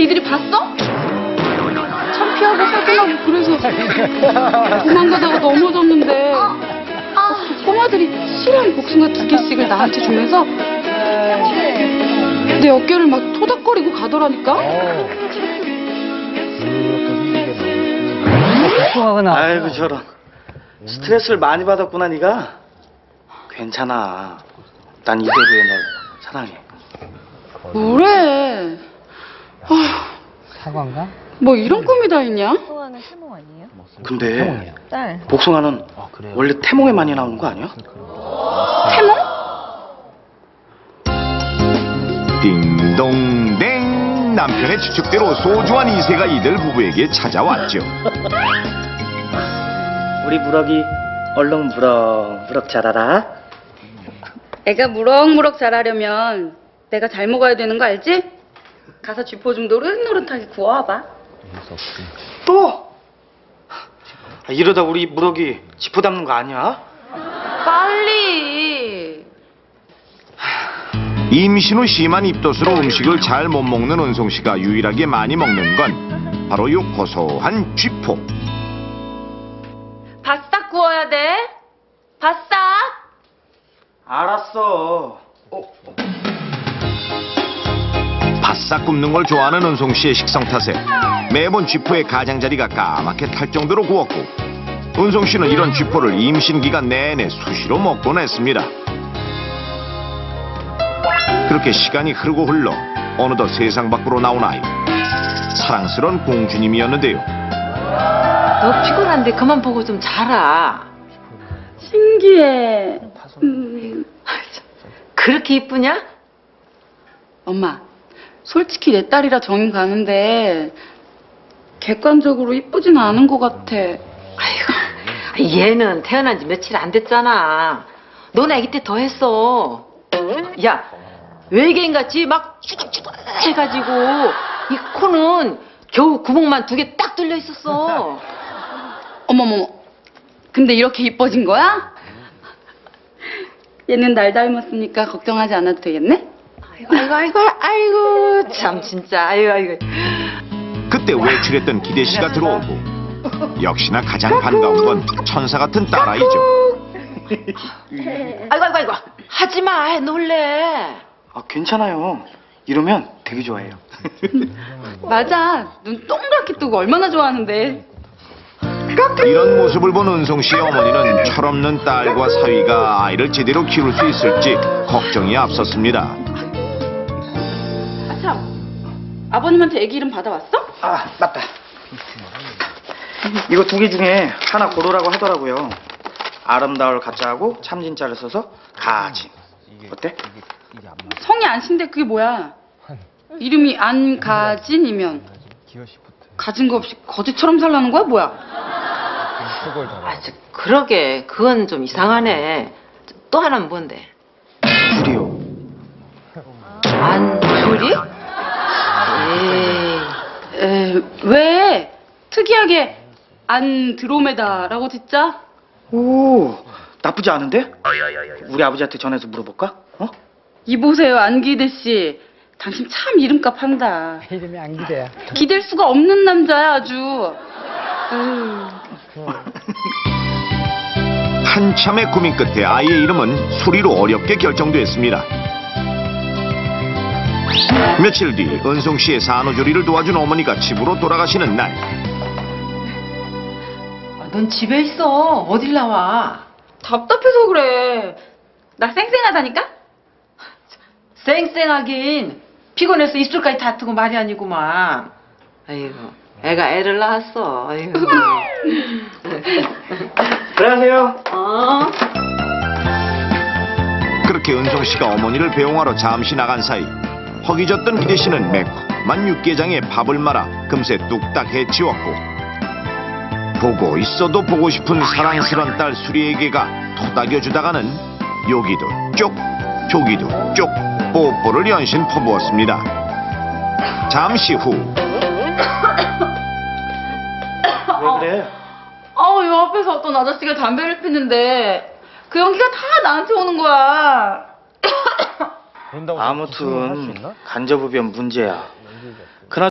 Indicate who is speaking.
Speaker 1: 니들이 봤어? 창피하고 화들하고 그래서 도망가다가 넘어졌는데 그 꼬마들이 실한 복숭아 두 개씩을 나한테 주면서 내 어깨를 막 토닥거리고 가더라니까?
Speaker 2: 복숭아가
Speaker 3: 아이고 저런 스트레스를 많이 받았구나 네가 괜찮아 난 이대로의 널 사랑해
Speaker 1: 뭐래? 아,
Speaker 2: 사과인가?
Speaker 1: 뭐 이런 꿈이 다 있냐?
Speaker 4: 소아는 태몽 아니에요?
Speaker 3: 근데
Speaker 4: 딸.
Speaker 3: 복숭아는 원래 태몽에 많이 나오는 거 아니야?
Speaker 1: 태몽?
Speaker 5: 띵동댕 남편의 추측대로 소중한 이세가 이들 부부에게 찾아왔죠.
Speaker 3: 우리 무럭이 얼른 무럭 무럭 자라라
Speaker 1: 애가 무럭무럭 자라려면 내가 잘 먹어야 되는 거 알지? 가서 쥐포 좀 노릇노릇하게 구워와봐.
Speaker 3: 또? 아, 이러다 우리 무럭이 지포 담는 거 아니야?
Speaker 1: 빨리.
Speaker 5: 임신 후 심한 입덧으로 음식을 잘 못 먹는 은송 씨가 유일하게 많이 먹는 건 바로 요 고소한 쥐포.
Speaker 1: 바싹 구워야 돼. 바싹.
Speaker 3: 알았어 어,
Speaker 5: 바싹 굽는 걸 좋아하는 은송 씨의 식성 탓에 매번 쥐포의 가장자리가 까맣게 탈 정도로 구웠고 은송 씨는 이런 쥐포를 임신 기간 내내 수시로 먹곤 했습니다. 그렇게 시간이 흐르고 흘러 어느덧 세상 밖으로 나온 아이 사랑스런 공주님이었는데요.
Speaker 6: 너 피곤한데 그만 보고 좀 자라.
Speaker 1: 신기해. 음.
Speaker 6: 그렇게 이쁘냐?
Speaker 1: 엄마, 솔직히 내 딸이라 정이 가는데 객관적으로 이쁘진 않은 것 같아.
Speaker 6: 아이고, 얘는 태어난 지 며칠 안 됐잖아. 너는 아기 때 더 했어. 야, 외계인같이 막 쭈죽쭈죽 해가지고 이 코는 겨우 구멍만 두 개 딱 뚫려 있었어.
Speaker 1: 어머머머. 근데 이렇게 이뻐진 거야? 얘는 날 닮았으니까 걱정하지 않아도 되겠네?
Speaker 6: 아이고, 아이고, 아이고, 참 진짜, 아이고, 아이고.
Speaker 5: 그때 외출했던 기대 씨가 들어오고 역시나 가장 반가운 건 천사 같은 딸아이죠.
Speaker 6: 아이고, 아이고, 아이고. 하지 마, 놀래.
Speaker 3: 아 괜찮아요 이러면 되게 좋아해요
Speaker 1: 맞아. 눈 동그랗게 뜨고 얼마나 좋아하는데.
Speaker 5: 이런 모습을 본 은송 씨의 어머니는 철없는 딸과 사위가 아이를 제대로 키울 수 있을지 걱정이 앞섰습니다.
Speaker 1: 아참, 아버님한테 애기 이름 받아왔어?
Speaker 3: 아 맞다. 이거 두 개 중에 하나 고르라고 하더라고요. 아름다울 가짜하고 참 진짜를 써서 가진 어때?
Speaker 1: 성이 안신데 그게 뭐야? 이름이 안가진이면. 가진 거 없이 거지처럼 살라는 거야? 뭐야?
Speaker 6: 아, 저, 그러게, 그건 좀 이상하네. 또 하나는 뭔데?
Speaker 3: 둘이요
Speaker 6: 안 줄이? 에이,
Speaker 1: 에, 왜 특이하게 안드로메다라고 듣자?
Speaker 3: 오 나쁘지 않은데? 우리 아버지한테 전해서 물어볼까? 어?
Speaker 1: 이보세요 안기대 씨, 당신 참 이름값 한다.
Speaker 2: 이름이 안 기대야.
Speaker 1: 기댈 수가 없는 남자야 아주.
Speaker 5: 한참의 고민 끝에 아이의 이름은 수리로 어렵게 결정됐습니다. 며칠 뒤 은송 씨의 산후조리를 도와준 어머니가 집으로 돌아가시는 날
Speaker 6: 아, 넌 집에 있어. 어딜 나와?
Speaker 1: 답답해서 그래. 나 쌩쌩하다니까?
Speaker 6: 쌩쌩하긴. 피곤해서 입술까지 다투고 말이 아니구만. 아이고, 애가 애를 낳았어. 아이고.
Speaker 3: 들어가세요
Speaker 6: 어?
Speaker 5: 그렇게 은송 씨가 어머니를 배웅하러 잠시 나간 사이 허기졌던 기대 씨는 매콤한 육개장에 밥을 말아 금세 뚝딱 해치웠고 보고 있어도 보고 싶은 사랑스런 딸 수리에게가 토닥여주다가는 여기도 쪽 저기도 쪽 뽀뽀를 연신 퍼부었습니다. 잠시 후
Speaker 3: 왜 그래?
Speaker 1: 아우 요 앞에서 어떤 아저씨가 담배를 피는데 그 연기가 다 나한테 오는 거야.
Speaker 3: 아무튼 간접흡연 문제야